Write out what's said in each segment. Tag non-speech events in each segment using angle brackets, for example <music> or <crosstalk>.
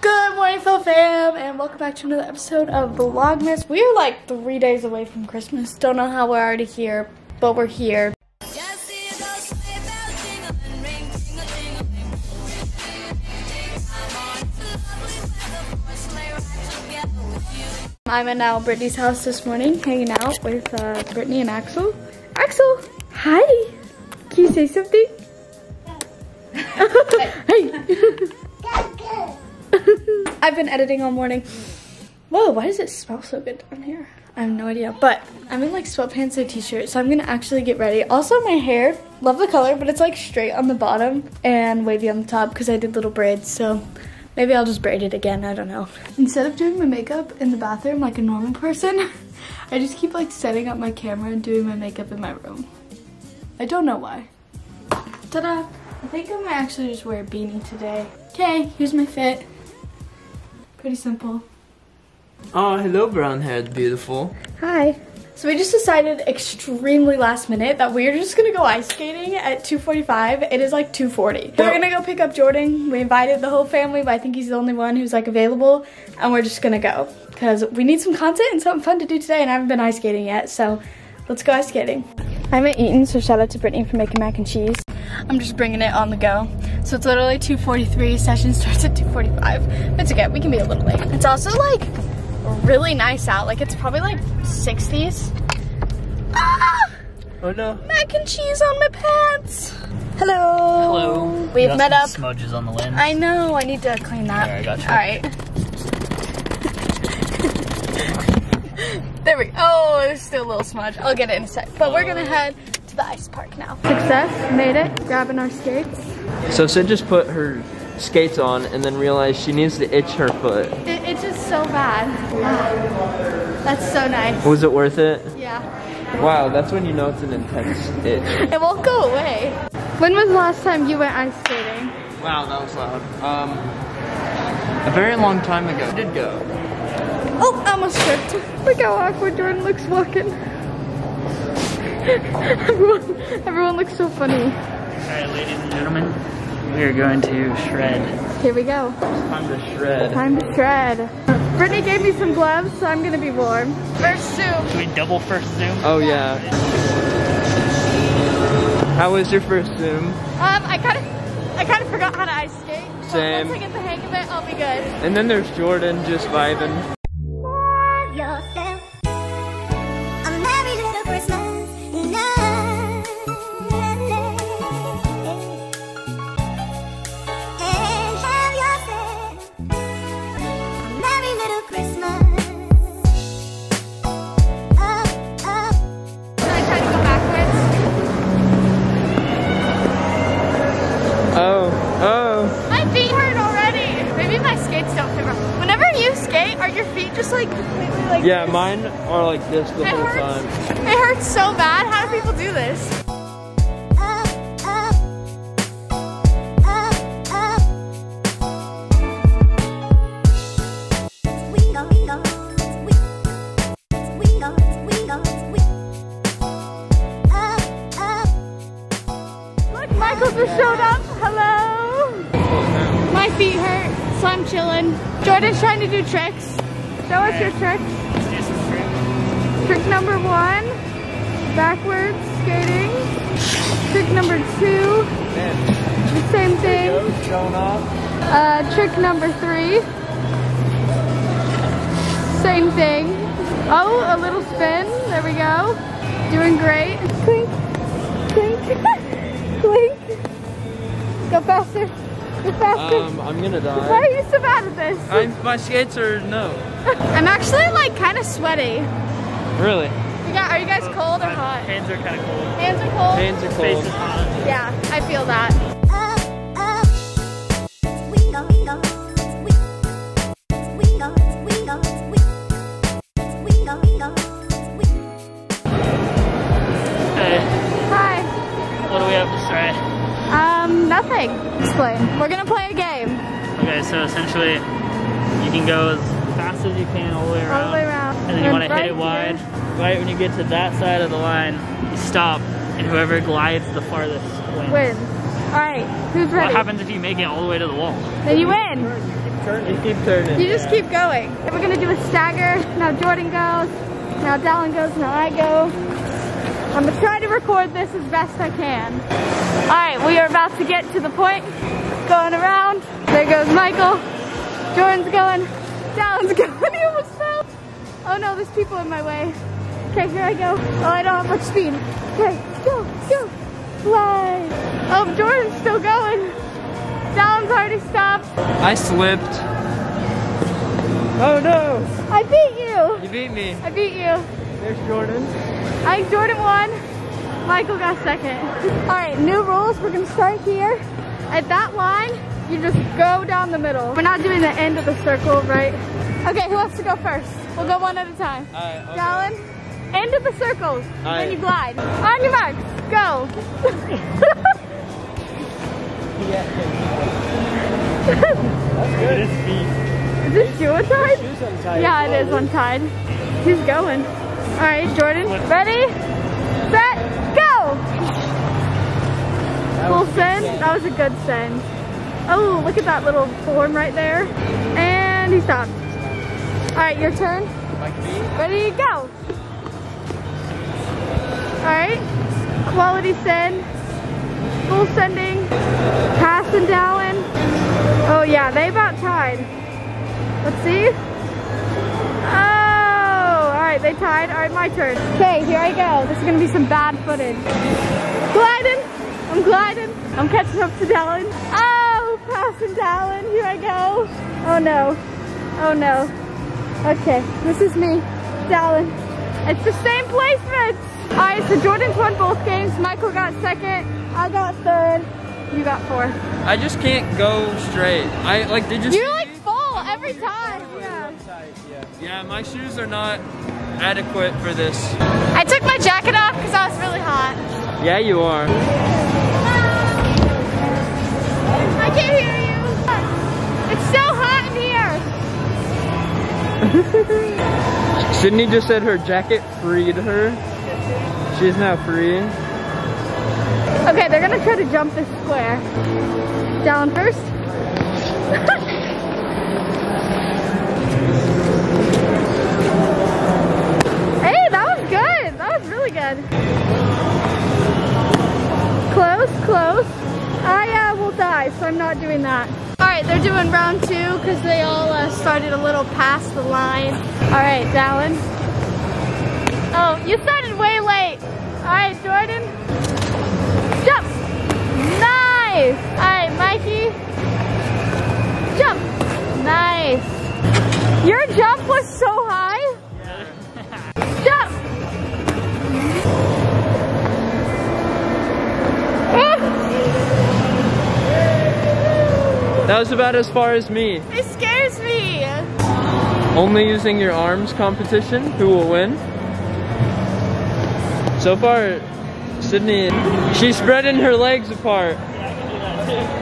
Good morning, Fo fam, and welcome back to another episode of Vlogmas. We are like three days away from Christmas. Don't know how we're already here, but we're here. I'm at now Brittany's house this morning, hanging out with uh, Brittany and Axel. Axel, hi. Can you say something? <laughs> hey. <laughs> I've been editing all morning. Whoa, why does it smell so good down here? I have no idea, but I'm in like sweatpants and t-shirt, so I'm gonna actually get ready. Also, my hair, love the color, but it's like straight on the bottom and wavy on the top because I did little braids, so maybe I'll just braid it again, I don't know. Instead of doing my makeup in the bathroom like a normal person, <laughs> I just keep like setting up my camera and doing my makeup in my room. I don't know why. Ta-da! I think I might actually just wear a beanie today. Okay, here's my fit. Pretty simple. Oh, hello, brown-haired beautiful. Hi. So we just decided extremely last minute that we're just gonna go ice skating at 2.45. It is like 2.40. We're gonna go pick up Jordan. We invited the whole family, but I think he's the only one who's like available. And we're just gonna go. Because we need some content and something fun to do today and I haven't been ice skating yet. So let's go ice skating. I haven't eaten, so shout out to Brittany for making mac and cheese. I'm just bringing it on the go. So it's literally 2.43, session starts at 2.45. It's okay, we can be a little late. It's also like really nice out. Like it's probably like 60s. Ah! Oh no. Mac and cheese on my pants. Hello. Hello. We've met some up. Smudges on the lens. I know, I need to clean that. Got you. All right. <laughs> there we go. Oh, there's still a little smudge. I'll get it in a sec. But we're gonna head to the ice park now. Success, made it, grabbing our skates. So Sid just put her skates on and then realized she needs to itch her foot. It, it's just so bad. That's so nice. Was it worth it? Yeah. Wow, that's when you know it's an intense itch. It won't go away. When was the last time you went ice skating? Wow, that was loud. Um, a very long time ago. I did go. Oh, I almost tripped. Look how awkward Jordan looks walking. Everyone, everyone looks so funny. Alright, ladies and gentlemen, we are going to shred. Here we go. Time to shred. Time to shred. Brittany gave me some gloves, so I'm gonna be warm. First zoom. Should we double first zoom? Oh yeah. How was your first Zoom? Um, I kind of, I kind of forgot how to ice skate. But Same. once I get the hang of it, I'll be good. And then there's Jordan just vibing. Like completely like Yeah, this? mine are like this the It whole hurts. time. It hurts so bad. How do people do this? We go, we go, we, we go, we go, we. Look, Michael just showed up. Hello. My feet hurt, so I'm chilling. Jordan's trying to do tricks. Show us your tricks. Trick number one, backwards skating. Trick number two, the same thing. Uh, trick number three, same thing. Oh, a little spin. There we go. Doing great. Clink, clink, <laughs> clink. Go faster. Go faster. Um, I'm gonna die. Why are you so bad at this? I'm, my skates are no. <laughs> I'm actually like kind of sweaty. Really? You got, are you guys cold or hot? Hands are kind of cold. Hands are cold? Hands are Face is hot. Yeah, I feel that. Can go as fast as you can all the way around. All the way around. And then you We're want to hit it wide. here. Right when you get to that side of the line, you stop, and whoever glides the farthest wins. Win. right, who's What happens if you make it all the way to the wall? Then you win. You keep turning. You just keep going. We're gonna do a stagger. Now Jordan goes. Now Dallin goes. Now I go. I'm gonna try to record this as best I can. All right, we are about to get to the point. Going around. There goes Michael. Jordan's going. Dallin's <laughs> going. He almost fell. Oh no, there's people in my way. Okay, here I go. Oh, I don't have much speed. Okay, go, go. Fly. Oh, Jordan's still going. Dallin's already stopped. I slipped. Oh no! I beat you. You beat me. I beat you. There's Jordan. I think Jordan won. Michael got second. All right, new rules. We're gonna start here. At that line, you just go down the middle. We're not doing the end of the circle, right? Okay, who wants to go first? We'll go one at a time. Alright, okay. Dallin, end of the circles. Then Alright. you glide. On your marks, go. That's good. Is this shoe untied? Yeah, it is untied. He's going. All right, Jordan, ready, set, go! Full send. That was a good send. Oh, look at that little form right there. And he stopped. All right, your turn. Ready, go. All right, quality send. Full sending. Pass and Dallin. Oh yeah, they about tied. Let's see. Oh, all right, they tied. All right, my turn. Okay, here I go. This is gonna be some bad footage. Gliding. I'm gliding. I'm catching up to Dallin. Oh, passing Dallin. Here I go. Oh no. Oh no. Okay, this is me, Dallin. It's the same placement. All right, so Jordan's won both games. Michael got second. I got third. You got fourth. I just can't go straight. I like did you You like fall every time. Yeah. Yeah, my shoes are not adequate for this. I took my jacket off because I was really hot. Yeah, you are. I can't hear you. It's so hot in here. <laughs> Sydney just said her jacket freed her. She's now free. Okay, they're gonna try to jump this square. Down first. <laughs> hey, that was good. That was really good. Close, close. I uh, so I'm not doing that. All right, they're doing round two because they all uh, started a little past the line. All right, Dallin. Oh, you started way late. All right, Jordan. Jump. Nice. All right, Mikey. Jump. Nice. Your jump was so was about as far as me. It scares me. Only using your arms competition. Who will win? So far, Sydney, she's spreading her legs apart. Oh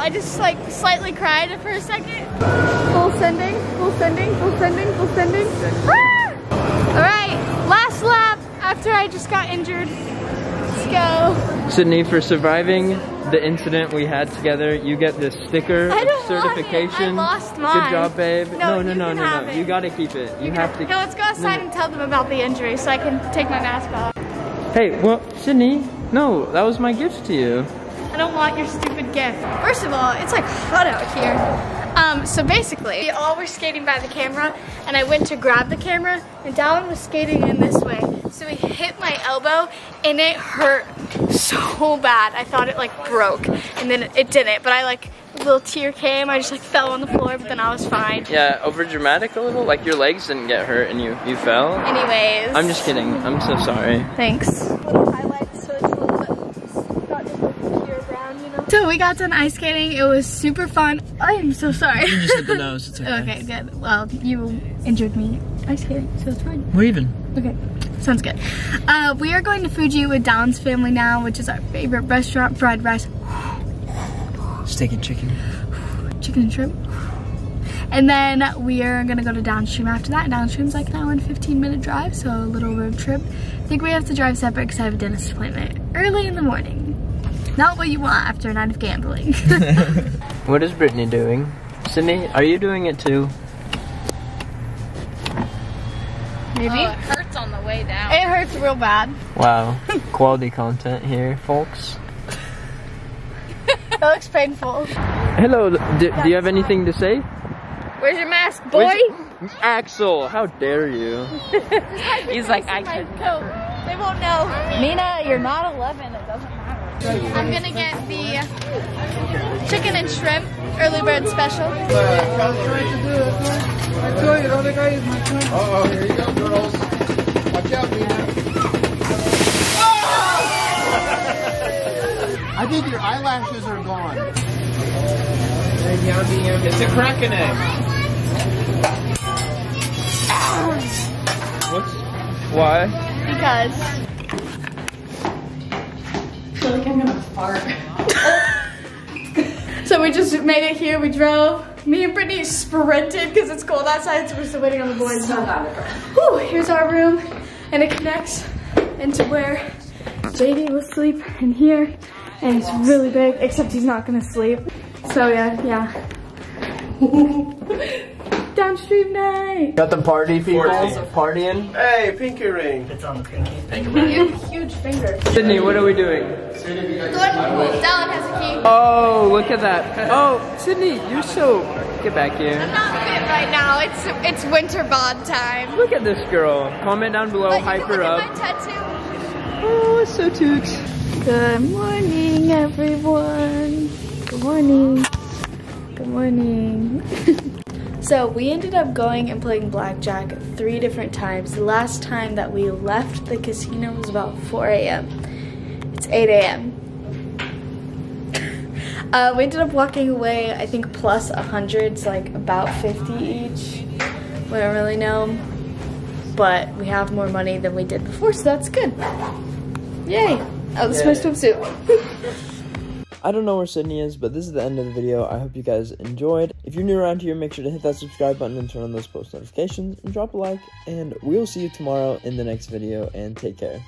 I just like slightly cried for a second. Full sending, full sending, full sending, full sending. Ah! All right, last lap after I just got injured. Let's go. Sydney, for surviving the incident we had together, you get this sticker I don't want it. I lost mine. Good job, babe. No, no, no, you no, no, no. You gotta keep it. You have to. No, let's go outside No. and tell them about the injury so I can take my mask off. Hey, well, Sydney, no, that was my gift to you. I don't want your stupid gift. First of all, it's like hot out here. Um, so basically, we all were skating by the camera, and I went to grab the camera, and Dallin was skating in this way. So he hit my elbow, and it hurt so bad. I thought it like broke, and then it didn't. But I like, a little tear came. I just like fell on the floor, but then I was fine. Yeah, over dramatic a little. Like your legs didn't get hurt and you you fell. Anyways. I'm just kidding. I'm so sorry. Thanks. Little highlights, so it's a little bit not just like pure brown, you know. So we got done ice skating. It was super fun. I am so sorry. You just hit the nose. <laughs> It's Okay, good. Well, you injured me. ice skating, so it's fine. We're even. Okay, sounds good. Uh, we are going to Fuji with Don's family now, which is our favorite restaurant, fried rice, Steak and chicken. chicken and shrimp. And then we are gonna go to downstream after that. Downstream's like an hour and 15 minute drive, so a little road trip. I think we have to drive separate because I have a dentist appointment early in the morning. Not what you want after a night of gambling. <laughs> <laughs> What is Brittany doing? Sydney, are you doing it too? Maybe. Oh, it hurts on the way down. It hurts real bad. Wow, <laughs> quality content here, folks. That looks painful. Hello, do, do you have anything to say? Where's your mask, boy? Where's- Axel, how dare you? He's like, I can. They won't know. Mina, you're not 11. It doesn't matter. I'm gonna get the chicken and shrimp early bird special. Oh, here you go, girls. Watch out, Mina. I think your eyelashes are gone. It's a kraken egg. What's why? Because. <laughs> So we just made it here. We drove. Me and Brittany sprinted because it's cold outside, so we're still waiting on the boys. So, Whew, here's our room, and it connects into where JD will sleep in here, and it's really big. Except he's not gonna sleep. So yeah, yeah. <laughs> Downstream night. Got the party people partying. Hey, pinky ring. It's on the pinky. Pinky <laughs> ring. Huge finger. Sydney, what are we doing? Dylan has a key. Oh, look at that. Oh, Sydney, you're so. Get back here. I'm Not fit right now. It's it's winter bod time. Look at this girl. Comment down below, But you hype can her look up. at my tattoo. Oh, so toots. Good morning, everyone. Good morning. Good morning. <laughs> so we ended up going and playing blackjack three different times. The last time that we left the casino was about 4 a.m. It's 8 a.m. <laughs> Uh, we ended up walking away, I think, plus 100, so like about 50 each. We don't really know. But we have more money than we did before, so that's good. Yay! Oh, this is my swimsuit. I don't know where Sydney is, but this is the end of the video. I hope you guys enjoyed. If you're new around here, make sure to hit that subscribe button and turn on those post notifications and drop a like. And we'll see you tomorrow in the next video and take care.